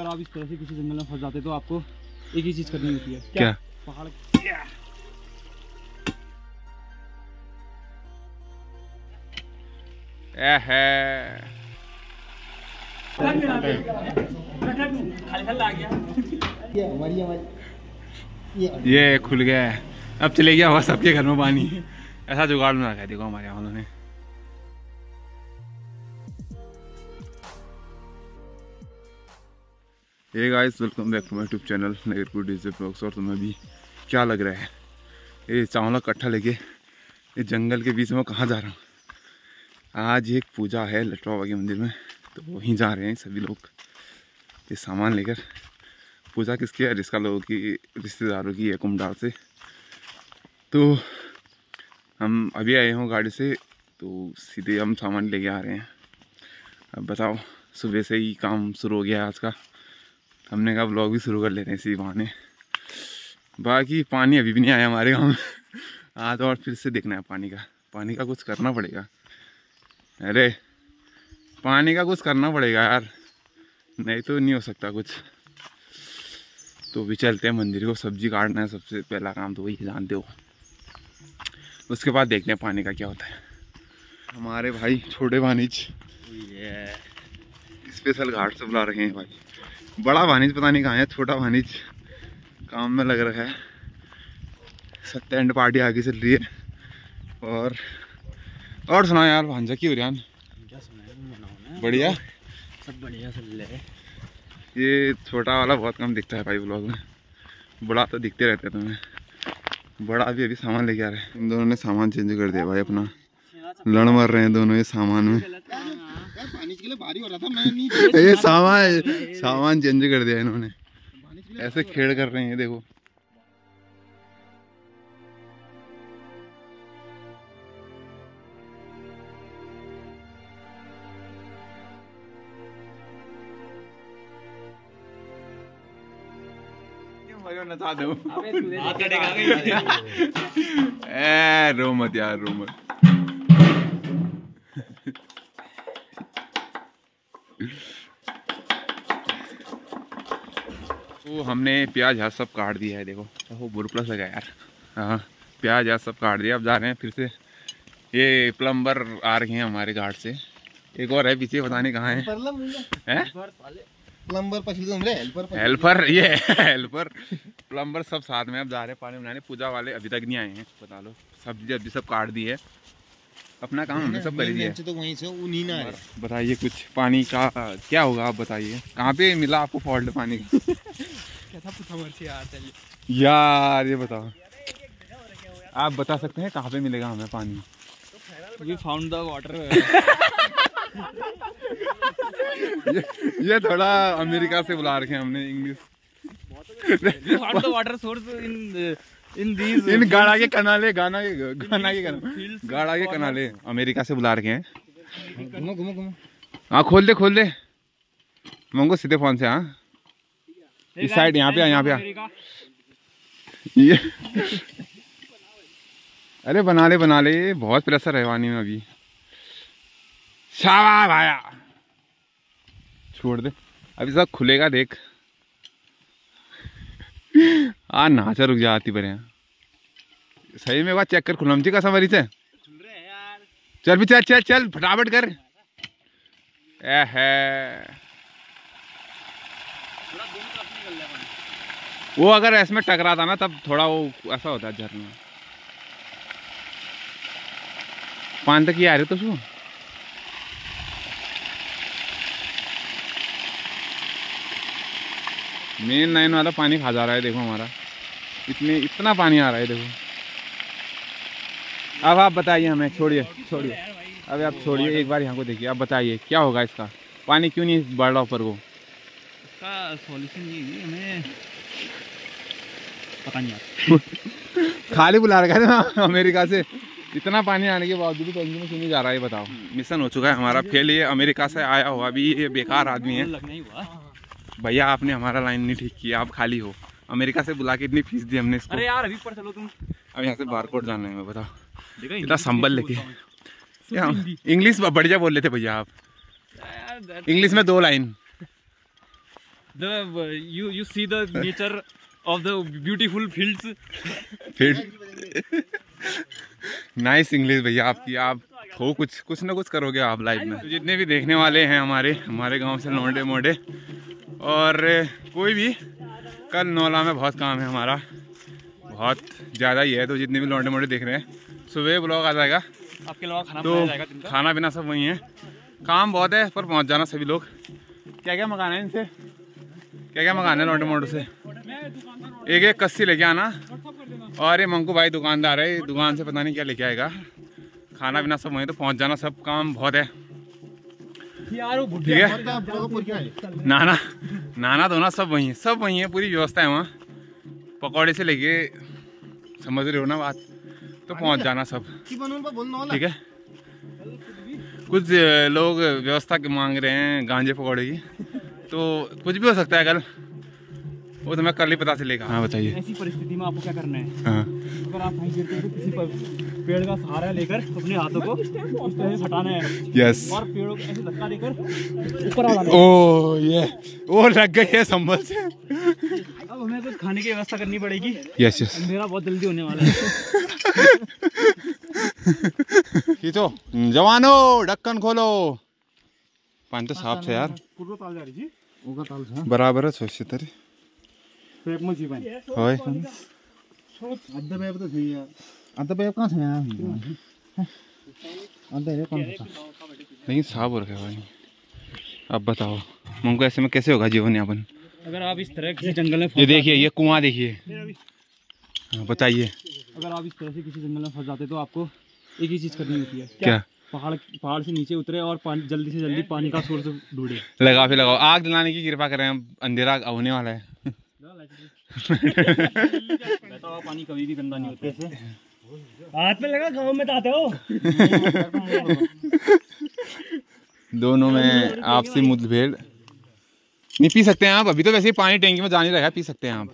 अगर आप इस तरह से किसी जंगल में फंस जाते तो आपको एक ही चीज़ करनी होती है। क्या? पहाड़। ये खुल गया है। अब चले गया हुआ सबके घर में पानी। ऐसा जुगाड़ में रखा है देखो हमारे यहाँ उन्होंने ये guys welcome back to my YouTube channel Nagarpur DJ blogs और तुम्हें भी क्या लग रहा है? ये चावला कट्ठा लेके, ये जंगल के बीच में कहाँ जा रहा हूँ? आज एक पूजा है लटवा के मंदिर में तो वहीं जा रहे हैं सभी लोग। ये सामान लेकर। पूजा किसकी है? रिश्का लोगों की, रिश्तेदारों की है कुमडाल से। तो हम अभी आए हों गाड़ी से तो सीधे हम सामान लेके आ रहे हैं। अब बताओ, सुबह से ही काम शुरू हो गया आज का। हमने कहा ब्लॉग भी शुरू कर लेते हैं इसी बहाने। बाकी पानी अभी भी नहीं आया हमारे गाँव में। आज और फिर से देखना है पानी का। पानी का कुछ करना पड़ेगा। अरे पानी का कुछ करना पड़ेगा यार। नहीं तो नहीं हो सकता कुछ। तो भी चलते हैं मंदिर को सब्ज़ी काटना है सबसे पहला काम तो वही जानते हो। उसके बाद देखते हैं पानी का क्या होता है। हमारे भाई छोटे वानिज स्पेशल घाट से बुला रहे हैं भाई। बड़ा वानिज पता नहीं कहाँ है छोटा वानिज काम में लग रहा है। सत्य एंड पार्टी आगे चल रही है। और और सुनाओ यार भांजा की उरियान क्या सुना बढ़िया। सब बढ़िया चल रहा है। ये छोटा वाला बहुत कम दिखता है भाई ब्लॉग में। बड़ा तो दिखते रहते हैं तुम्हें। बड़ा भी अभी सामान लेके आ रहे हैं। इन दोनों ने सामान चेंज कर दिया भाई अपना। लड़ मर रहे हैं दोनों ये सामान में। पानी के लिए भारी हो रहा था मैं नहीं ये सामान सामान चेंज कर दिया इन्होंने। ऐसे खेड़ कर रहे हैं देखो। नचा दो ए रो मत यार रो मत। तो हमने प्याज यहाँ सब काट दिया है देखो। ओहो बुर प्लस लगा यार। हाँ प्याज यहाँ सब काट दिया। अब जा रहे हैं फिर से। ये प्लम्बर आ रहे हैं हमारे घाट से। एक और है पीछे पता नहीं कहाँ है। हैं? प्लम्बर हेल्पर हेल्पर ये हेल्पर प्लम्बर सब साथ में अब जा रहे हैं पानी बनाने। पूजा वाले अभी तक नहीं आए हैं बता लो। सब्ज़ी अभी सब काट दी है अपना काम हमने सब कर दिया है। तो वहीं से उन्हीं ना है बताइए कुछ पानी का क्या होगा आप बताइए। कहाँ पे मिला आपको फॉल्ट पानी का? यार ये बताओ। आप बता सकते हैं कहाँ पे मिलेगा हमें पानी? वी फाउंड द वाटर ये, ये थोड़ा अमेरिका से बुला रखे हैं हमने English found the water source in in these in गाड़ा के कनाले गाना के गाना के कनाले। गाड़ा के कनाले अमेरिका से बुला रखे हैं। घूमो घूमो घूमो। हाँ खोल दे खोल दे। मंगो सीधे फ़ोन से हाँ। इस साइड यहाँ पे यहाँ पे ये अरे बना ले बना ले। बहुत प्रेशर है पानी में अभी। शाबाश भाया। छोड़ दे। अभी सब खुलेगा, देख। आ, नाचा रुक जा आती पर सही में चेक कर खुलमची का समरी से। चल भी, चल चल चल, फटाफट कर। ए है। वो अगर इसमें टकराता ना, तब थोड़ा वो ऐसा होता है झरना। पान तक ही आ रहे तो શું मेन लाइन वाला पानी खा जा रहा है, देखो हमारा। इतने, इतना पानी आ रहा है, देखो। अब आप बताइए हमें, छोड़िए छोड़िए। अब आप छोड़िए, एक बार यहाँ को देखिए, आप बताइए, क्या होगा इसका? पानी क्यों नहीं बढ़ रहा ऊपर को? इसका सॉल्यूशन ये हमें पता नहीं यार खाली बुला रखा है ना अमेरिका से। इतना पानी आने के बावजूद भी टंकी में क्यों नहीं जा रहा है बताओ। मिशन हो चुका है हमारा। फेल ये अमेरिका से आया हुआ अभी ये बेकार आदमी है। लगना ही हुआ। भैया आपने हमारा लाइन नहीं ठीक किया आप खाली हो। अमेरिका से बुला के इतनी फ़ीस दी हमने इसको। अरे यार अभी पर चलो तुम। अब यहाँ से बारकोड जाना है मैं बताओ। इतना संभल लेके। इंग्लिश बढ़िया बोल लेते भैया आप। इंग्लिश में दो line you you see the nature of the beautiful fields. फिर नाइस इंग्लिश भैया आपकी आप हो कुछ कुछ ना कुछ करोगे आप लाइफ में। तो जितने भी देखने वाले हैं हमारे हमारे गाँव से लौंडे मोडे और कोई भी कल नौला में बहुत काम है हमारा। बहुत ज़्यादा ही है तो जितने भी लौंडे मोडे देख रहे हैं सुबह ब्लॉग आ जाएगा। आपके अलावा खाना तो जाएगा खाना पीना सब वही है। काम बहुत है पर पहुँच जाना सभी लोग। क्या क्या मंगाना है इनसे? क्या क्या मंगाना है लौंडे मोडे से? एक एक कस्सी लेके आना। और ये मंकू भाई दुकानदार है दुकान से पता नहीं क्या लेके आएगा। खाना पीना सब वहीं तो पहुँच जाना, सब काम बहुत है। ठीक है? नाना नाना धोना सब वहीं सब वहीं है, पूरी व्यवस्था है वहाँ। पकौड़े से लेके, समझ रहे हो ना बात? तो पहुँच जाना सब। ठीक है? कुछ लोग व्यवस्था मांग रहे हैं, गांजे पकौड़े की। तो कुछ भी हो सकता है कल। वो तो मैं कल ही पता चलेगा हाँ बताइए। ऐसी परिस्थिति में आपको क्या करना है? हाँ। अगर आप कहीं गिरते हो तो किसी पर पेड़ का सहारा लेकर अपने हाथों को इस तरह से हटाना है। यस और पेड़ों को ऐसे धक्का देकर ऊपर आ जाना। है ओ ये वो लग गई है संभल से। अब हमें कुछ खाने की व्यवस्था करनी पड़ेगी। यस यस अंधेरा बहुत जल्दी होने वाला है। खींचो जवानो ढक्कन खोलो। पानी तो साफ़ है यार। पूर्व ताल जा रही थी। होगा ताल से बराबर है सोचते तेरे पेट में जी पानी होय। पैप तो सही है पैप कहाँ से आया कौन सा लेकिन साफ़ हो रखा भाई। अब बताओ हमको ऐसे में कैसे होगा जीवन यापन? अगर आप इस तरह किसी जंगल में ये देखिए ये कुआँ देखिए। हाँ, बताइए। अगर आप इस तरह से किसी जंगल में फंस जाते तो आपको एक ही चीज़ करनी होती है। क्या? पहाड़ पहाड़ से नीचे उतरे और पानी जल्दी से जल्दी पानी का सोर्स ढूंढे। लगाओ फिर लगाओ। आग जलाने की कृपा करें अंधेरा होने वाला है। पानी कभी भी गंदा नहीं होता। हाथ में लगा गाँव में तो आते हो। दोनों में आपसी मुठभेड़। नहीं पी सकते हैं आप। अभी तो वैसे ही पानी टैंकी में जाने रहा है पी सकते हैं आप।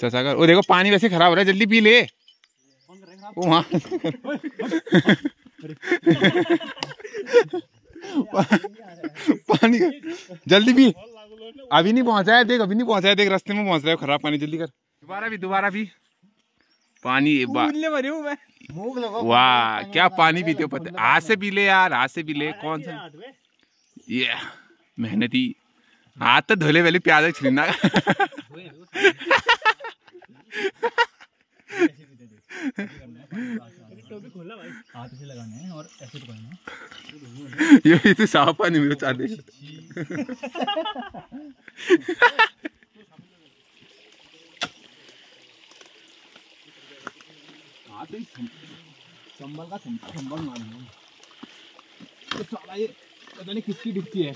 चाचा कर वो देखो पानी वैसे खराब हो रहा है जल्दी पी ले। पानी जल्दी भी। अभी नहीं पहुँचा है देख अभी नहीं पहुँचा है देख रास्ते में पहुँच रहा है खराब पानी जल्दी कर। दोबारा भी दोबारा भी। पानी बा- भरे हूँ मैं। मुँह लगाओ। वाह क्या पानी पीते हो पता हाथ से पी ले यार हाथ से पी ले कौन सा? ये मेहनती। हाथ तो धोले वाली प्याज छिलना। हाथ से लगाने हैं और ऐसे पकड़ना है ये भी तो साफ़ पानी में चाहते चंबल का चंबल मारना तो साला, ये पता नहीं किसकी है।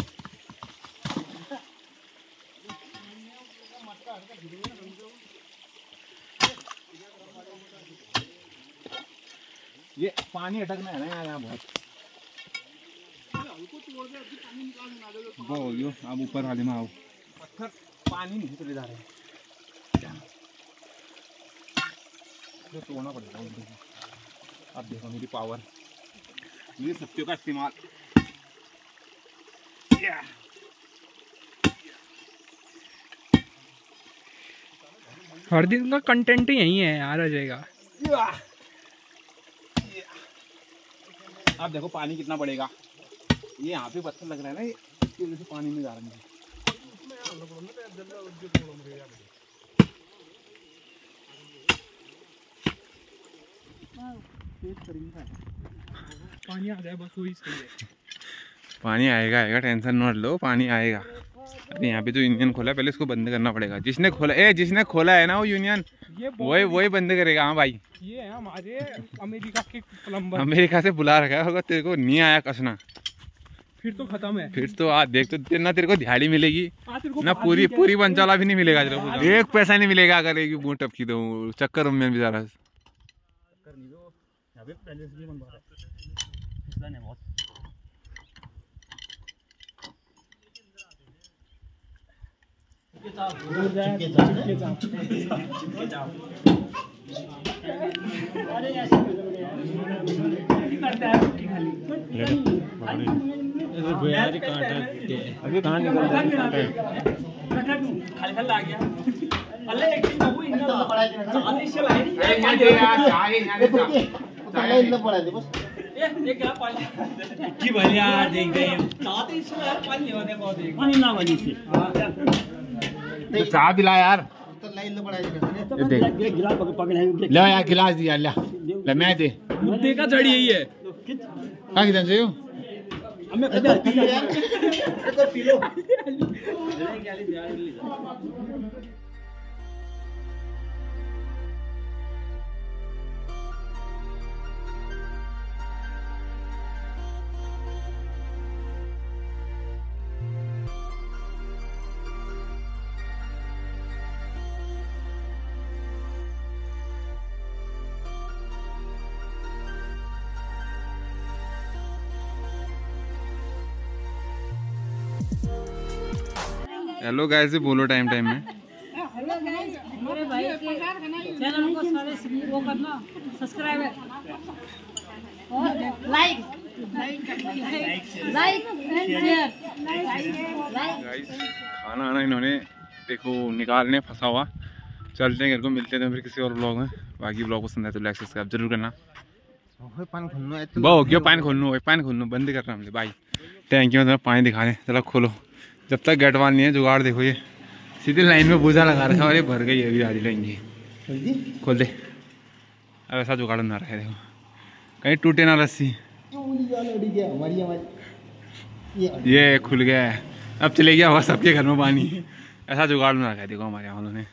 ये पानी अटकना है ना यहाँ बहुत। वो यो आप ऊपर वाले में आओ। पत्थर पानी नहीं चले जा रहे ये तोड़ना पड़ेगा उनको। अब देखो मेरी पावर मेरी शक्तियों का इस्तेमाल। हर दिन का कंटेंट ही यही है यार आ जाएगा अब देखो पानी कितना बढ़ेगा। ये यहाँ पे पत्थर लग रहा है ना ये इसकी वजह से पानी में जा रहा है। पानी आ जाए बस वही सही है। पानी आएगा आएगा टेंशन मत लो पानी आएगा। अरे यहाँ पे जो यूनियन खोला पहले इसको बंद करना पड़ेगा। जिसने खोला ए जिसने खोला है ना वो यूनियन वही वही बंद करेगा हाँ भाई। ये हमारे अमेरिका के प्लम्बर। अमेरिका से बुला रखा है होगा तेरे को नहीं आया कसना। फिर तो खत्म है। फिर तो आज देख तो ना तेरे को दिहाड़ी मिलेगी आ को ना पूरी पूरी बंचाला भी नहीं मिलेगा एक पैसा नहीं मिलेगा अगर एक बूट टपकी दो चक्कर में बेचारा। पे पहले से ही। है अभी कहाँ निकल रहा है। है क्या यार पानी होने को देख पानी ना बनी से तो चाय पिला यार ये देख। ले यार गिलास दिया ले। ले मैं दे। मुद्दे का जड़ी यही है कहाँ किधर से हो? हमें पी लो यार। तो पी लो? हेलो गाइस बोलो टाइम टाइम में। मेरे भाई के चैनल को वो करना सब्सक्राइब और like like and share guys खाना आना इन्होंने। देखो निकालने फंसा हुआ। चलते हैं घर को मिलते हैं फिर किसी और ब्लॉग में। बाकी ब्लॉग पसंद है तो लाइक सब्सक्राइब ज़रूर करना। पान खुलनो तो। पानी खोलना पानी खोलना बंद कर रहा हूँ भाई टैंकी में तुम्हें पानी दिखा दें। चलो खोलो। जब तक गेट वाल नहीं है जुगाड़ देखो ये। सीधे लाइन में बूझा लगा रखा है और ये भर गई है अभी आधी लाइन की। खोल दे। अब ऐसा जुगाड़ ना रखे देखो। कहीं टूटे ना रस्सी। ये खुल गया है। अब चले गया बस सबके घर में पानी। ऐसा जुगाड़ ना रखा है देखो हमारे यहाँ वालों ने।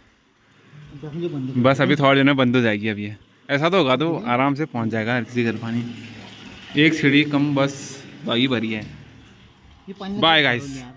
मुझे बंद बस अभी थोड़ी देर में बंद हो जाएगी अब ये। ऐसा तो होगा तो आराम से पहुँच जाएगा हर किसी घर पानी। एक सीढ़ी कम बस बाकी भरी है। ये पानी Bye, guys. यार